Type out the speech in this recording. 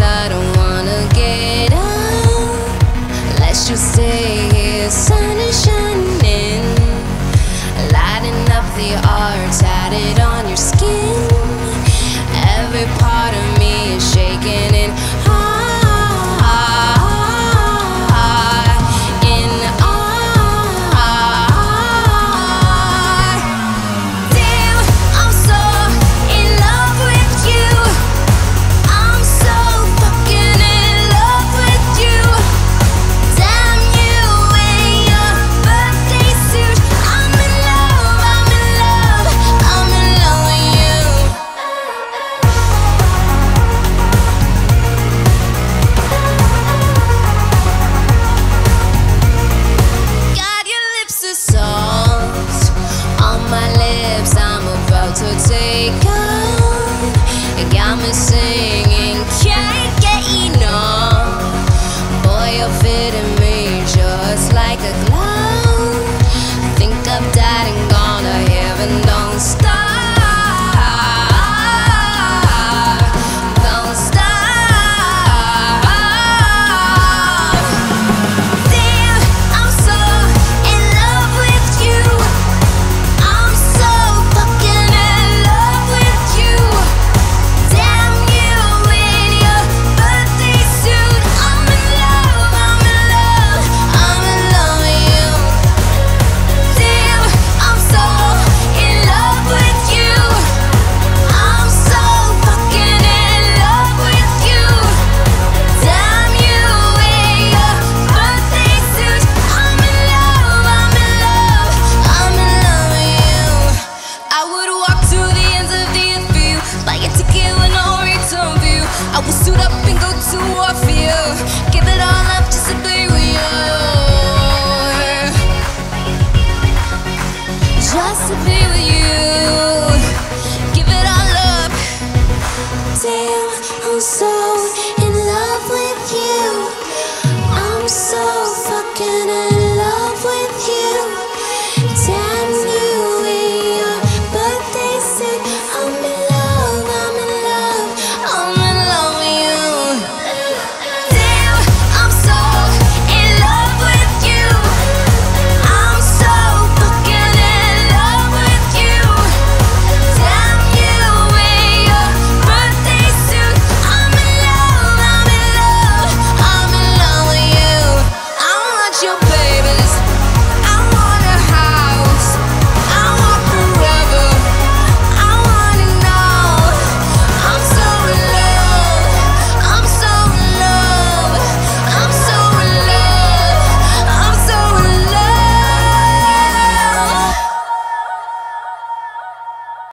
I don't to take on. It got me saying. Suit up and go to. Give it all up just to be with you. Just to be with you. Give it all up. Damn, I'm so.